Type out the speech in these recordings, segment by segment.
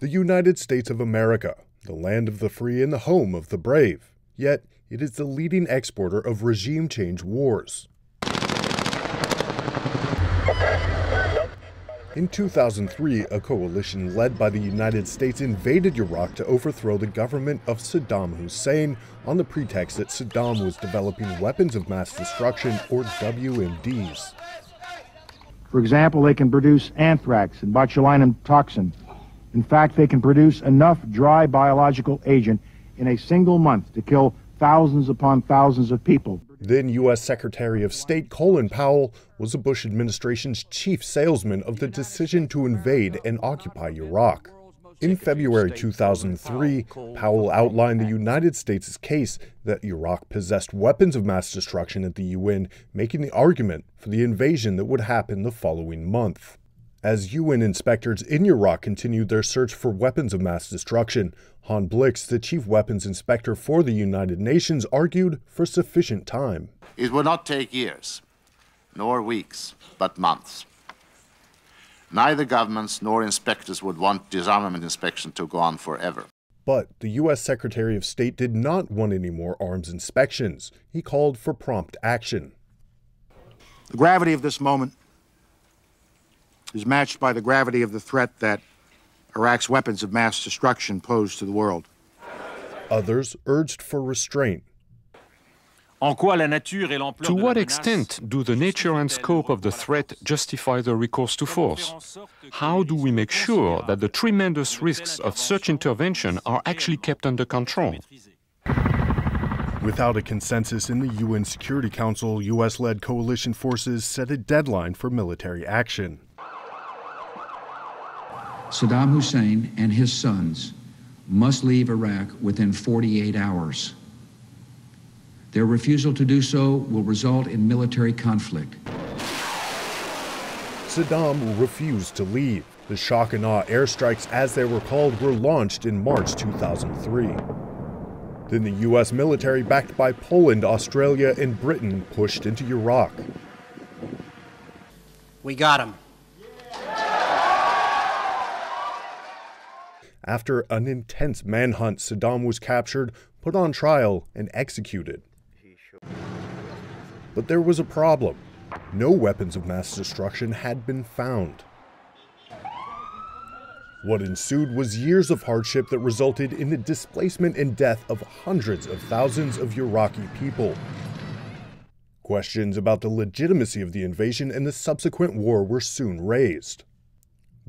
The United States of America, the land of the free and the home of the brave. Yet, it is the leading exporter of regime change wars. In 2003, a coalition led by the United States invaded Iraq to overthrow the government of Saddam Hussein on the pretext that Saddam was developing weapons of mass destruction, or WMDs. For example, they can produce anthrax and botulinum toxin. In fact, they can produce enough dry biological agent in a single month to kill thousands upon thousands of people. Then U.S. Secretary of State Colin Powell was the Bush administration's chief salesman of the decision to invade and occupy Iraq. In February 2003, Powell outlined the United States' case that Iraq possessed weapons of mass destruction at the UN, making the argument for the invasion that would happen the following month. As UN inspectors in Iraq continued their search for weapons of mass destruction, Hans Blix, the chief weapons inspector for the United Nations, argued for sufficient time. It would not take years, nor weeks, but months. Neither governments nor inspectors would want disarmament inspection to go on forever. But the U.S. Secretary of State did not want any more arms inspections. He called for prompt action. The gravity of this moment is matched by the gravity of the threat that Iraq's weapons of mass destruction pose to the world. Others urged for restraint. To what extent do the nature and scope of the threat justify the recourse to force? How do we make sure that the tremendous risks of such intervention are actually kept under control? Without a consensus in the UN Security Council, US led coalition forces set a deadline for military action. Saddam Hussein and his sons must leave Iraq within 48 hours. Their refusal to do so will result in military conflict. Saddam refused to leave. The shock and awe airstrikes, as they were called, were launched in March 2003. Then the US military, backed by Poland, Australia, and Britain, pushed into Iraq. We got him. After an intense manhunt, Saddam was captured, put on trial, and executed. But there was a problem. No weapons of mass destruction had been found. What ensued was years of hardship that resulted in the displacement and death of hundreds of thousands of Iraqi people. Questions about the legitimacy of the invasion and the subsequent war were soon raised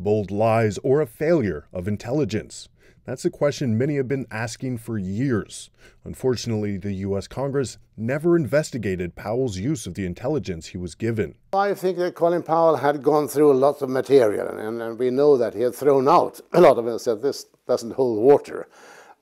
bold lies, or a failure of intelligence? That's a question many have been asking for years. Unfortunately, the U.S. Congress never investigated Powell's use of the intelligence he was given. I think that Colin Powell had gone through a lot of material, and, and we know that he had thrown out a lot of it and said this doesn't hold water.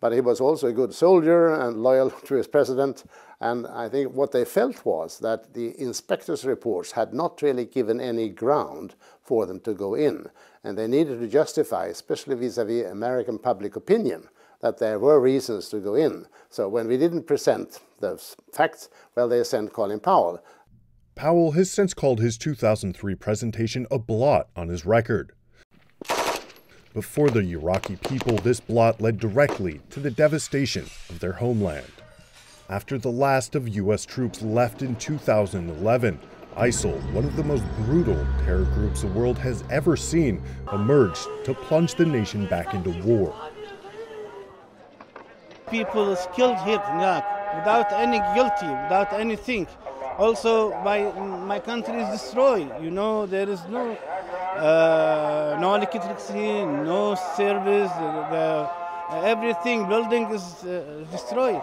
But he was also a good soldier and loyal to his president. And I think what they felt was that the inspectors' reports had not really given any ground for them to go in and they needed to justify, especially vis-à-vis -vis American public opinion, that there were reasons to go in. So when we didn't present those facts, well, they sent Colin Powell. Powell has since called his 2003 presentation a blot on his record. But for the Iraqi people, this blot led directly to the devastation of their homeland. After the last of U.S. troops left in 2011, ISIL, one of the most brutal terror groups the world has ever seen, emerged to plunge the nation back into war. People killed here in Iraq without any guilty, without anything. Also, my, my country is destroyed. You know, there is no uh, no electricity, no service. The, everything, building is uh, destroyed.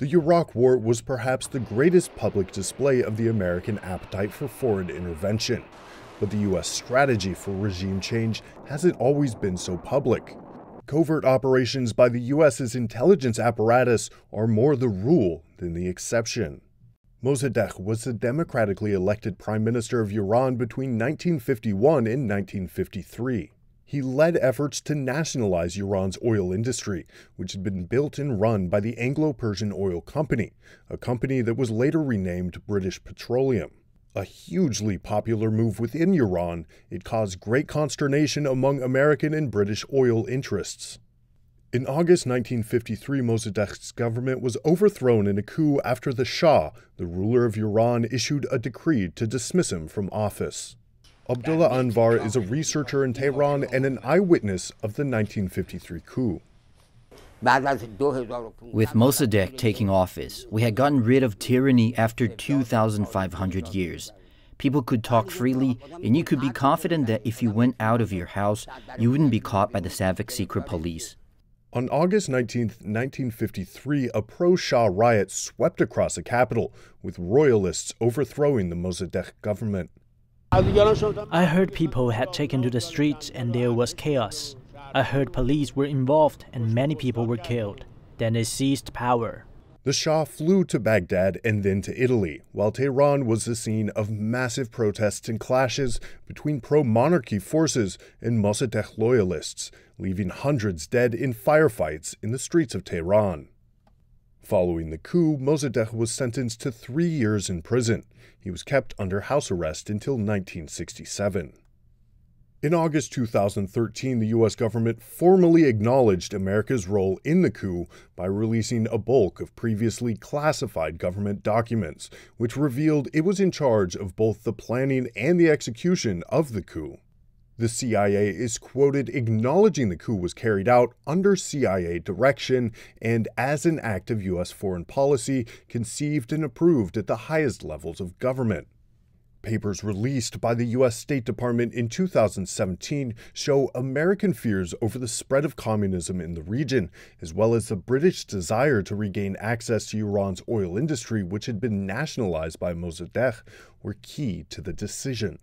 The Iraq War was perhaps the greatest public display of the American appetite for foreign intervention. But the US strategy for regime change hasn't always been so public. Covert operations by the US's intelligence apparatus are more the rule than the exception. Mossadegh was the democratically elected prime minister of Iran between 1951 and 1953 he led efforts to nationalize Iran's oil industry, which had been built and run by the Anglo Persian Oil Company, a company that was later renamed British Petroleum. A hugely popular move within Iran, it caused great consternation among American and British oil interests. In August 1953, Mossadegh's government was overthrown in a coup after the Shah, the ruler of Iran, issued a decree to dismiss him from office. Abdullah Anvar is a researcher in Tehran and an eyewitness of the 1953 coup. With Mossadegh taking office, we had gotten rid of tyranny after 2,500 years. People could talk freely, and you could be confident that if you went out of your house, you wouldn't be caught by the Savak secret police. On August 19, 1953, a pro Shah riot swept across the capital, with royalists overthrowing the Mossadegh government. I heard people had taken to the streets and there was chaos. I heard police were involved and many people were killed. Then they seized power. The Shah flew to Baghdad and then to Italy, while Tehran was the scene of massive protests and clashes between pro monarchy forces and Mossadegh loyalists, leaving hundreds dead in firefights in the streets of Tehran. Following the coup, Mossadegh was sentenced to three years in prison. He was kept under house arrest until 1967. In August 2013, the U.S. government formally acknowledged America's role in the coup by releasing a bulk of previously classified government documents, which revealed it was in charge of both the planning and the execution of the coup. The CIA is quoted acknowledging the coup was carried out under CIA direction and as an act of U.S. foreign policy conceived and approved at the highest levels of government. Papers released by the U.S. State Department in 2017 show American fears over the spread of communism in the region, as well as the British desire to regain access to Iran's oil industry, which had been nationalized by Mossadegh, were key to the decision.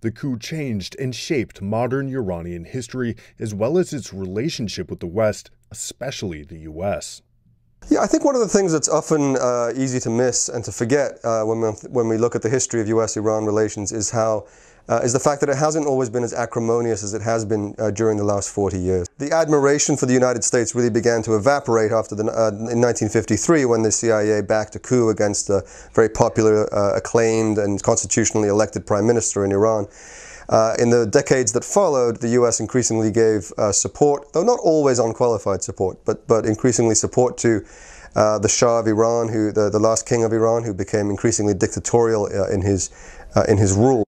The coup changed and shaped modern Iranian history, as well as its relationship with the West, especially the U.S. Yeah, I think one of the things that's often uh, easy to miss and to forget uh, when, we, when we look at the history of U.S.-Iran relations is how uh, is the fact that it hasn't always been as acrimonious as it has been uh, during the last 40 years. The admiration for the United States really began to evaporate after the, uh, in 1953 when the CIA backed a coup against a very popular, uh, acclaimed, and constitutionally elected prime minister in Iran. Uh, in the decades that followed, the U.S. increasingly gave uh, support, though not always unqualified support, but, but increasingly support to the Shah of Iran, who the, the last king of Iran, who became increasingly dictatorial in his in his rule.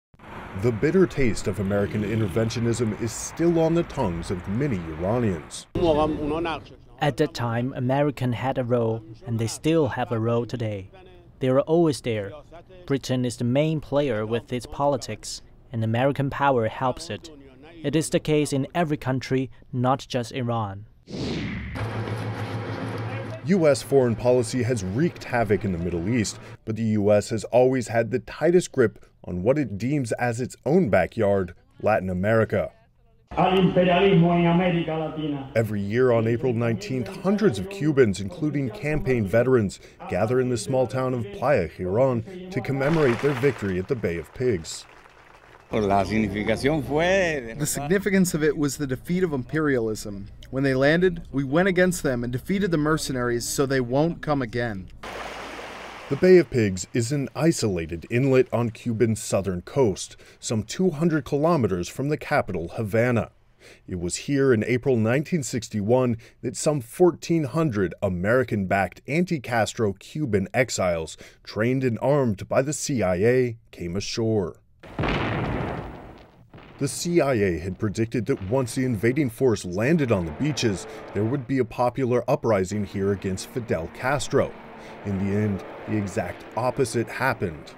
The bitter taste of American interventionism is still on the tongues of many Iranians. At that time, American had a role, and they still have a role today. They are always there. Britain is the main player with its politics and American power helps it. It is the case in every country, not just Iran. U.S. foreign policy has wreaked havoc in the Middle East, but the U.S. has always had the tightest grip on what it deems as its own backyard, Latin America. Every year on April 19th, hundreds of Cubans, including campaign veterans, gather in the small town of Playa Giron to commemorate their victory at the Bay of Pigs. The significance of it was the defeat of imperialism. When they landed, we went against them and defeated the mercenaries so they won't come again. The Bay of Pigs is an isolated inlet on Cuba's southern coast, some 200 kilometers from the capital, Havana. It was here in April 1961 that some 1,400 American backed anti Castro Cuban exiles, trained and armed by the CIA, came ashore. The CIA had predicted that once the invading force landed on the beaches, there would be a popular uprising here against Fidel Castro. In the end, the exact opposite happened.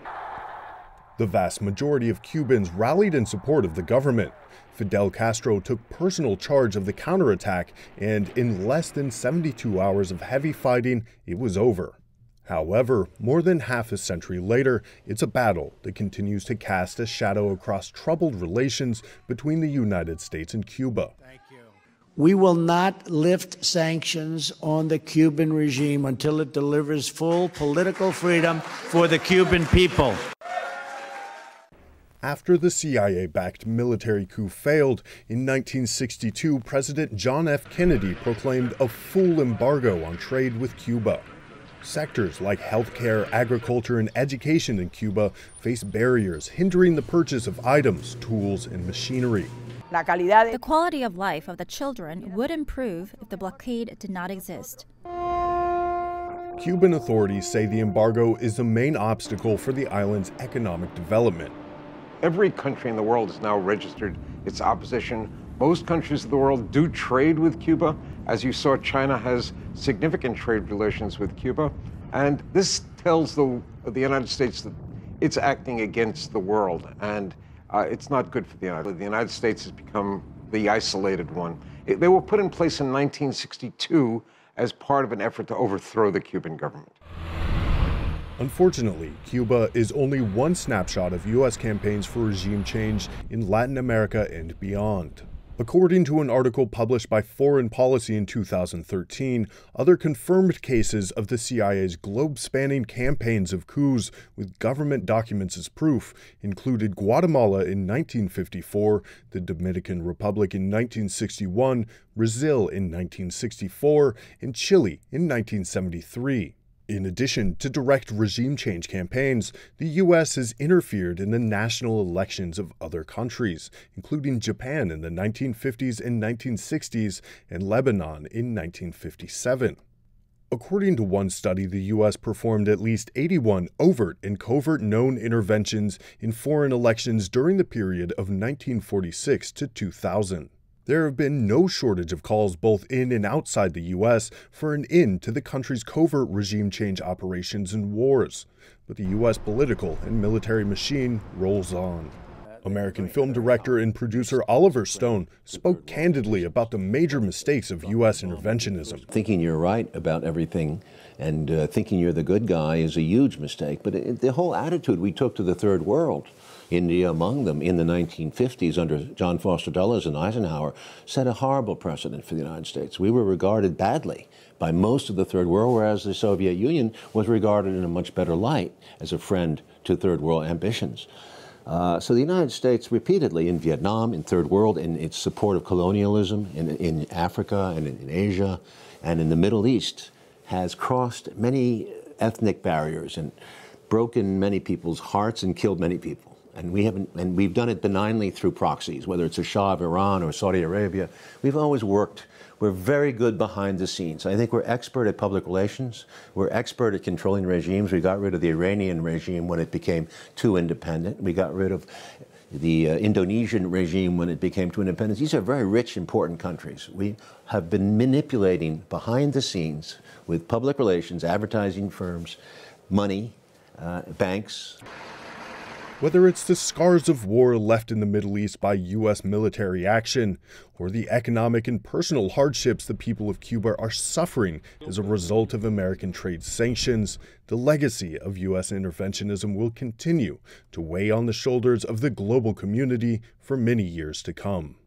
The vast majority of Cubans rallied in support of the government. Fidel Castro took personal charge of the counterattack, and in less than 72 hours of heavy fighting, it was over. However, more than half a century later, it's a battle that continues to cast a shadow across troubled relations between the United States and Cuba. We will not lift sanctions on the Cuban regime until it delivers full political freedom for the Cuban people. After the CIA backed military coup failed, in 1962, President John F. Kennedy proclaimed a full embargo on trade with Cuba. Sectors like healthcare, agriculture, and education in Cuba face barriers hindering the purchase of items, tools, and machinery. The quality of life of the children would improve if the blockade did not exist. Cuban authorities say the embargo is the main obstacle for the island's economic development. Every country in the world has now registered its opposition. Most countries of the world do trade with Cuba. As you saw, China has significant trade relations with Cuba. And this tells the, the United States that it's acting against the world. And uh, it's not good for the United States. The United States has become the isolated one. It, they were put in place in 1962 as part of an effort to overthrow the Cuban government. Unfortunately, Cuba is only one snapshot of U.S. campaigns for regime change in Latin America and beyond. According to an article published by Foreign Policy in 2013, other confirmed cases of the CIA's globe spanning campaigns of coups with government documents as proof included Guatemala in 1954, the Dominican Republic in 1961, Brazil in 1964, and Chile in 1973. In addition to direct regime change campaigns, the U.S. has interfered in the national elections of other countries, including Japan in the 1950s and 1960s and Lebanon in 1957. According to one study, the U.S. performed at least 81 overt and covert known interventions in foreign elections during the period of 1946 to 2000. There have been no shortage of calls both in and outside the U.S. for an end to the country's covert regime change operations and wars. But the U.S. political and military machine rolls on. American film director and producer Oliver Stone spoke candidly about the major mistakes of U.S. interventionism. Thinking you're right about everything and uh, thinking you're the good guy is a huge mistake. But it, the whole attitude we took to the third world India among them in the 1950s under John Foster Dulles and Eisenhower set a horrible precedent for the United States. We were regarded badly by most of the Third World, whereas the Soviet Union was regarded in a much better light as a friend to Third World ambitions. Uh, so the United States repeatedly in Vietnam, in Third World, in its support of colonialism in, in Africa and in, in Asia and in the Middle East has crossed many ethnic barriers and broken many people's hearts and killed many people and we haven't, and we've done it benignly through proxies, whether it's the Shah of Iran or Saudi Arabia. We've always worked. We're very good behind the scenes. I think we're expert at public relations. We're expert at controlling regimes. We got rid of the Iranian regime when it became too independent. We got rid of the uh, Indonesian regime when it became too independent. These are very rich, important countries. We have been manipulating behind the scenes with public relations, advertising firms, money, uh, banks. Whether it's the scars of war left in the Middle East by U.S. military action, or the economic and personal hardships the people of Cuba are suffering as a result of American trade sanctions, the legacy of U.S. interventionism will continue to weigh on the shoulders of the global community for many years to come.